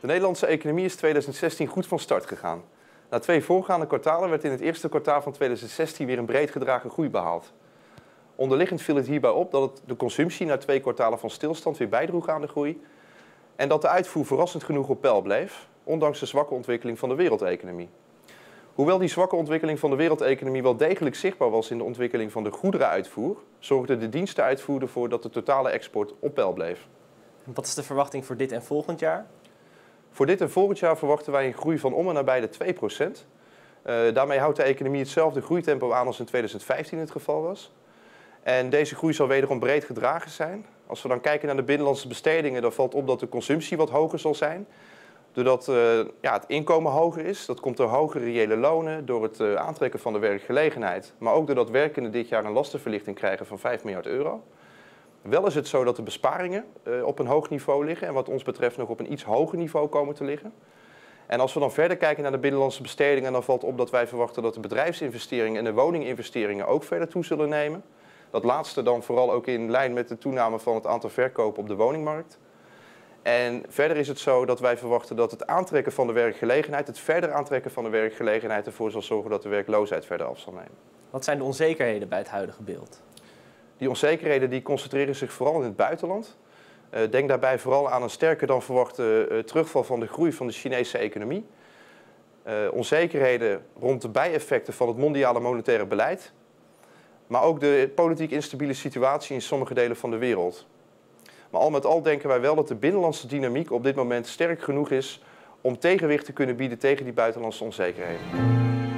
De Nederlandse economie is 2016 goed van start gegaan. Na twee voorgaande kwartalen werd in het eerste kwartaal van 2016 weer een breed gedragen groei behaald. Onderliggend viel het hierbij op dat het de consumptie na twee kwartalen van stilstand weer bijdroeg aan de groei en dat de uitvoer verrassend genoeg op peil bleef, ondanks de zwakke ontwikkeling van de wereldeconomie. Hoewel die zwakke ontwikkeling van de wereldeconomie wel degelijk zichtbaar was in de ontwikkeling van de goederenuitvoer, zorgde de dienstenuitvoer ervoor dat de totale export op peil bleef. Wat is de verwachting voor dit en volgend jaar? Voor dit en volgend jaar verwachten wij een groei van om en nabij de 2% uh, daarmee houdt de economie hetzelfde groeitempo aan als in 2015 het geval was. En deze groei zal wederom breed gedragen zijn. Als we dan kijken naar de binnenlandse bestedingen, dan valt op dat de consumptie wat hoger zal zijn. Doordat uh, ja, het inkomen hoger is, dat komt door hogere reële lonen, door het uh, aantrekken van de werkgelegenheid. Maar ook doordat werkenden dit jaar een lastenverlichting krijgen van 5 miljard euro. Wel is het zo dat de besparingen uh, op een hoog niveau liggen en wat ons betreft nog op een iets hoger niveau komen te liggen. En als we dan verder kijken naar de binnenlandse bestedingen, dan valt op dat wij verwachten dat de bedrijfsinvesteringen en de woninginvesteringen ook verder toe zullen nemen. Dat laatste dan vooral ook in lijn met de toename van het aantal verkopen op de woningmarkt. En verder is het zo dat wij verwachten dat het aantrekken van de werkgelegenheid, het verder aantrekken van de werkgelegenheid ervoor zal zorgen dat de werkloosheid verder af zal nemen. Wat zijn de onzekerheden bij het huidige beeld? Die onzekerheden die concentreren zich vooral in het buitenland. Uh, denk daarbij vooral aan een sterker dan verwachte uh, terugval van de groei van de Chinese economie. Uh, onzekerheden rond de bijeffecten van het mondiale monetaire beleid. Maar ook de politiek instabiele situatie in sommige delen van de wereld. Maar al met al denken wij wel dat de binnenlandse dynamiek op dit moment sterk genoeg is om tegenwicht te kunnen bieden tegen die buitenlandse onzekerheden.